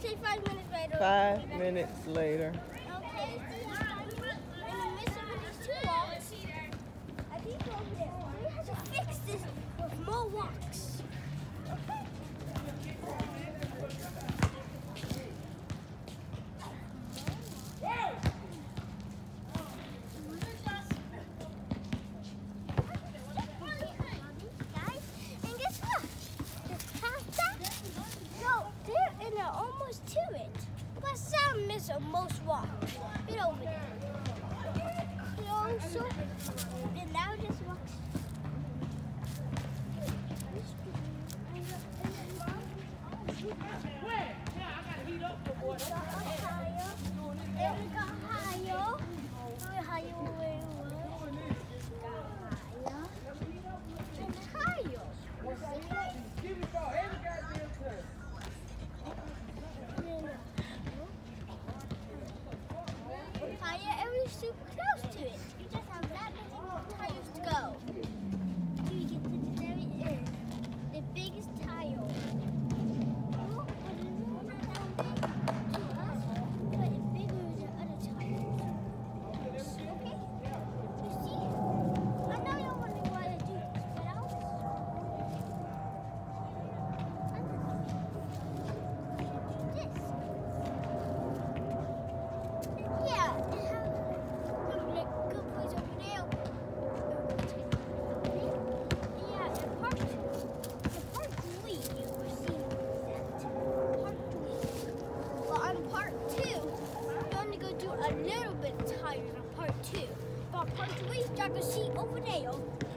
Say five minutes later. Five minutes later. Okay. most walked. on part two, I'm going to go do a little bit tired on part two. But part three, Dr. Dragon Sea over.